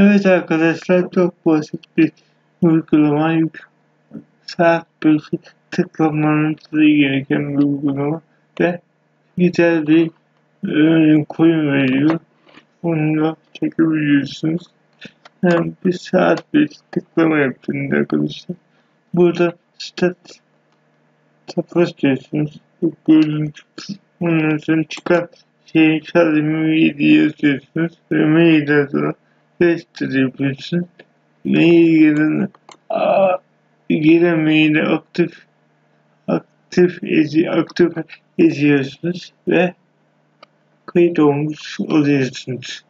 Evet arkadaşlar çok basit bir uygulama. Saat başı tıklamanız gereken bir uygulama ve güzel bir ürün koyun veriyor. Onu da çekebiliyorsunuz. Hem bir saat bir tıklama yaptığında arkadaşlar. Burada stat safra diyorsunuz. Gördüğünüz ondan sonra çıkan şeyin sadece mail yazıyorsunuz ve mailden sonra test yapıyorsunuz. Mail gelen gelen maili aktif aktif edi, aktif ediyorsunuz ve kayıt olmuş oluyorsunuz.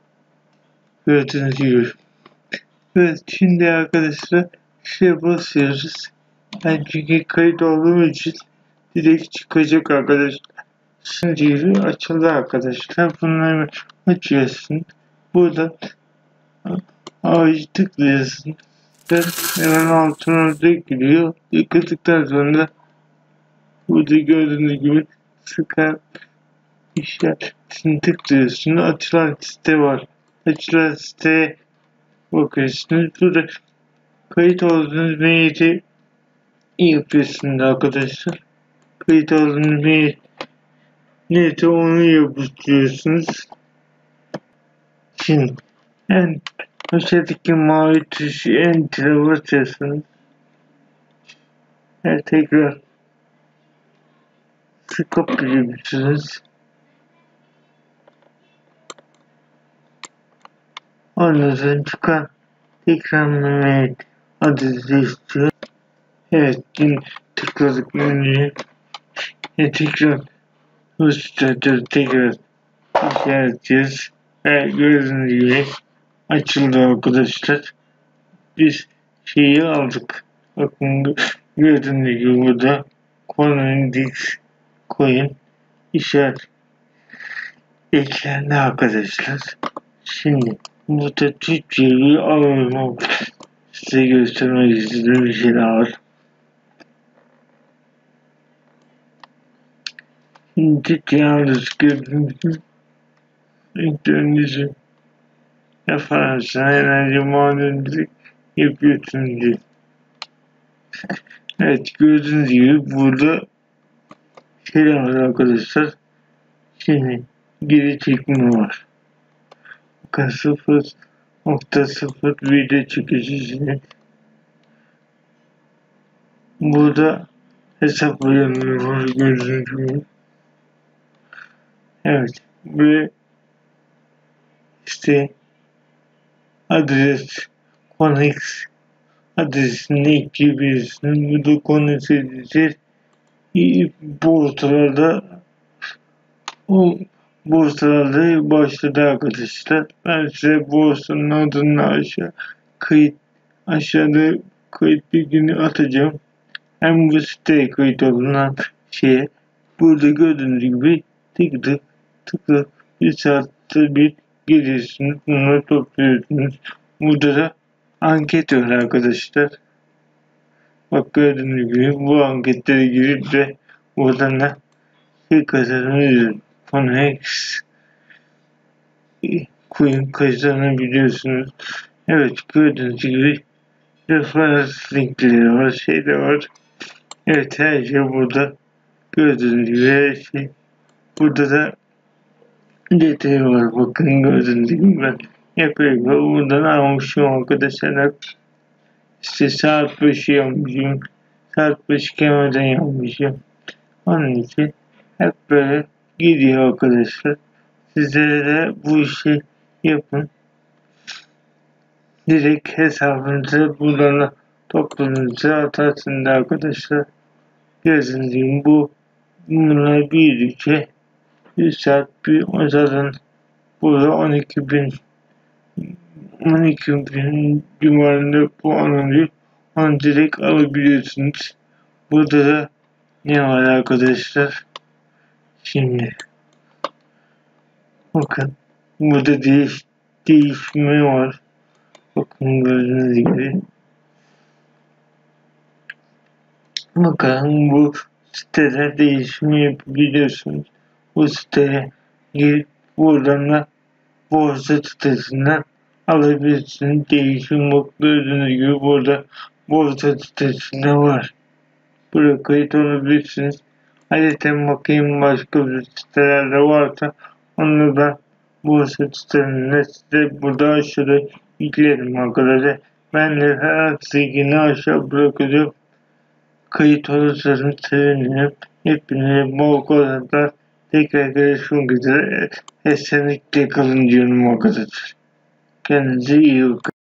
Gördüğünüz gibi. Evet şimdi arkadaşlar şey basıyoruz. Ben çünkü kayıt olduğum için direkt çıkacak arkadaşlar. Şimdi açıldı arkadaşlar. Bunları açıyorsun. Burada ağacı tıklıyorsun. Ve hemen altına da giriyor. Tıkladıktan sonra burada gördüğünüz gibi sıkar işaretini tıklıyorsun. Açılan site var. Açılan siteye bakıyorsunuz. Burada kayıt olduğunuz maili yapıyorsunuz arkadaşlar. Kayıt olduğunuz mail neyse onu yapıştırıyorsunuz. Şimdi en aşağıdaki mavi tuşu enter'e basıyorsunuz. Ve tekrar sıkıp yapıyorsunuz. Ondan çıkan tekrar mail adresi istiyor. Evet, yine tıkladık menüye. Ve tekrar hızlıca tekrar işareteceğiz. Ve gördüğünüz gibi açıldı arkadaşlar. Biz şeyi aldık. Bakın gördüğünüz gibi burada CoinDex coin işaret eklendi arkadaşlar. Şimdi burada Türkçeyi alalım. Size göstermek istediğim bir şey daha var. Şimdi yalnız gördüğünüz gibi renklerinizi yaparsın. Enerji madencilik yapıyorsunuz diye. Evet gördüğünüz gibi burada şeyler var arkadaşlar. Şimdi geri çekimi var. Bakın 0.0 video çekişini burada hesaplayanlar var gördüğünüz gibi. Evet ve işte adres Connex adresini ekleyebilirsiniz. Bu da Connex edeceğiz. Borsalarda o borsalarda başladı arkadaşlar. Ben size borsanın adını aşağı kayıt aşağıda kayıt bilgini atacağım. Hem bu siteye kayıt olunan şeye burada gördüğünüz gibi tık tık tıkla bir saatte bir geliyorsunuz. Bunları topluyorsunuz. Burada da anket var arkadaşlar. Bak gördüğünüz gibi bu anketlere girip de buradan da şey kazanıyoruz. Connect coin kazanabiliyorsunuz. Evet gördüğünüz gibi referans linkleri var, şey de var. Evet her şey burada. Gördüğünüz gibi her şey. Burada da var. Bakın gördüğünüz gibi ben yapıyorum. Buradan almışım arkadaşlar. İşte saat başı yapmışım. Saat başı kemerden yapmışım. Onun için hep böyle gidiyor arkadaşlar. Sizlere de bu işi yapın. Direkt hesabınızı buradan toplamanızı atarsınız arkadaşlar. Gibi bu bunlar büyüdükçe 100 saat bir o zaten burada 12 bin 12 bin civarında puan alıyor. Onu direkt alabiliyorsunuz. Burada da ne var arkadaşlar? Şimdi bakın burada değiş değişme var. Bakın gördüğünüz gibi. Bakın bu sitede değişimi yapabiliyorsunuz. Bu siteye girip buradan da borsa sitesinden alabilirsiniz. Değişim bak gördüğünüz gibi burada borsa sitesinde var. Buraya kayıt olabilirsiniz. Ayrıca bakayım başka bir sitelerde varsa onu da borsa sitelerinde size burada aşağıda yüklerim arkadaşlar. Ben de her silgini aşağı bırakacağım. Kayıt olursanız sevinirim. Hepinize bol kazançlar. Tekrar görüşmek üzere. Esenlikle kalın diyorum arkadaşlar. Kendinize iyi bakın.